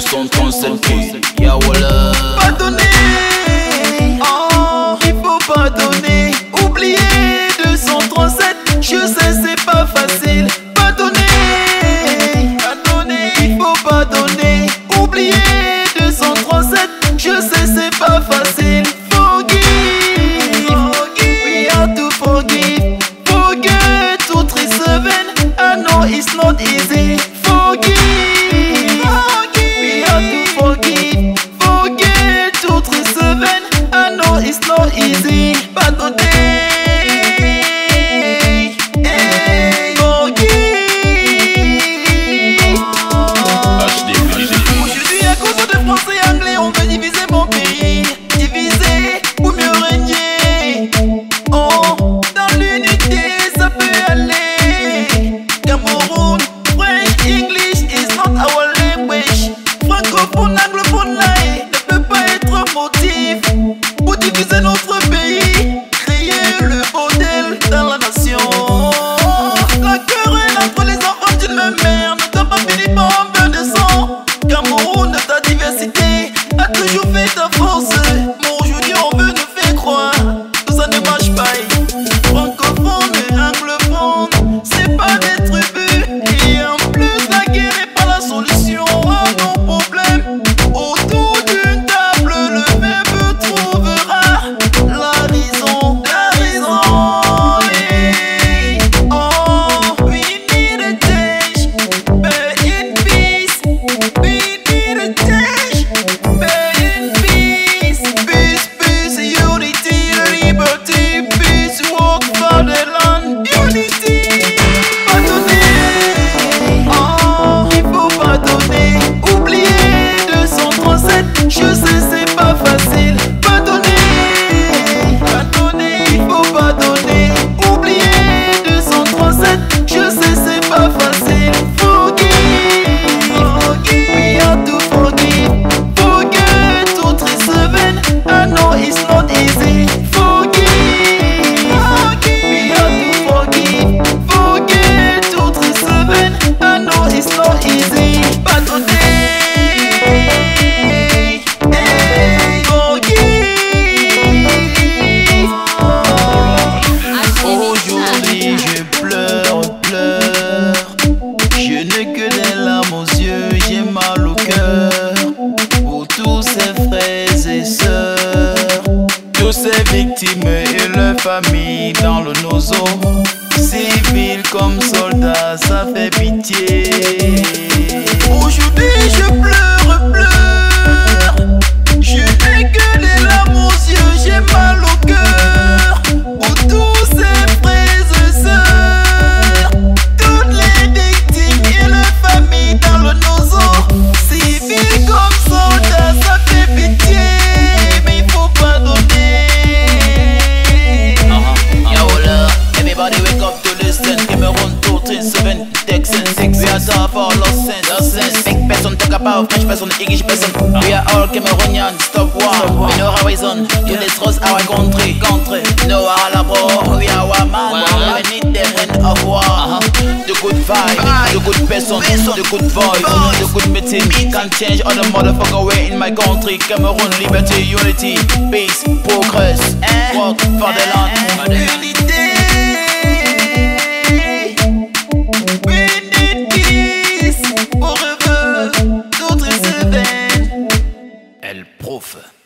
230 selfies. Ya yeah, voilà. Pardonner, oh, il faut. et leurs familles dans le nozo. Civils comme soldats, ça fait pitié. Aujourd'hui, Everybody wake up to listen. Cameroon 237 Texan 6 We are so for lost sense. Lost sense. Make person talk about French person English person. We are all Cameroonian Stop war. In our horizon To destroy our country. Country. No Allah bro. We are one man. We need them in our war. The good vibe The good person The good voice The good meeting. Can change all the motherfucker way in my country. Cameroon liberty unity Peace progress. Work for the land Profi.